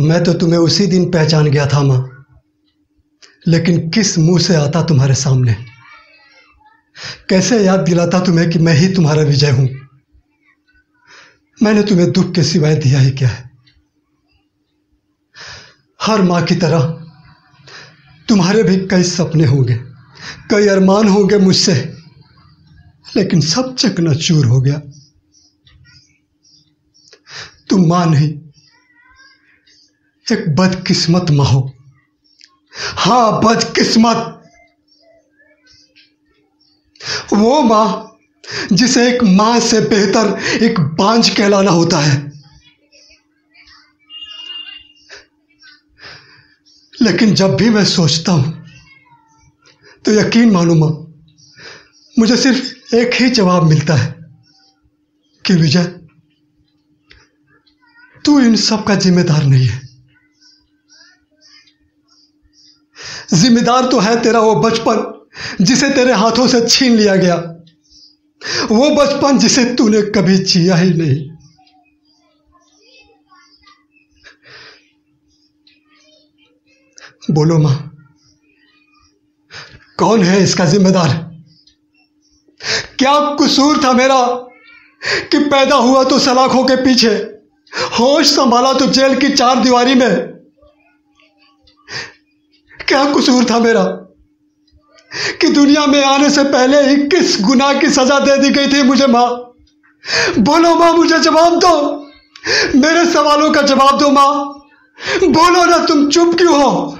मैं तो तुम्हें उसी दिन पहचान गया था, माँ। लेकिन किस मुँह से आता तुम्हारे सामने? कैसे याद दिलाता तुम्हें कि मैं ही तुम्हारा विजय हूँ? मैंने तुम्हें दुख के सिवाय दिया ही क्या है? हर माँ की तरह तुम्हारे भी कई सपने होंगे, कई अरमान होंगे मुझसे, लेकिन सब चकना चूर हो गया। तुम माँ नहीं एक बदकिस्मत माँ हो। हाँ, बदकिस्मत। वो माँ, जिसे एक माँ से बेहतर एक बांझ कहलाना होता है। लेकिन जब भी मैं सोचता हूँ तो यकीन मानो माँ, मुझे सिर्फ़ एक ही जवाब मिलता है कि, विजय, तू इन सब का जिम्मेदार नहीं है। जिम्मेदार तो है तेरा वो बचपन, जिसे तेरे हाथों से छीन लिया गया। वो बचपन जिसे तूने कभी जिया ही नहीं। बोलो माँ, कौन है इसका जिम्मेदार? क्या कसूर था मेरा कि पैदा हुआ तो सलाखों के पीछे, होश संभाला तो जेल की चार दीवारी में? क्या कसूर था मेरा कि दुनिया में आने से पहले इक्कीस गुना की सजा दे दी गई थी मुझे, माँ? बोलो, माँ, मुझे जवाब दो। मेरे सवालों का जवाब दो, माँ। बोलो ना तुम चुप क्यों हो?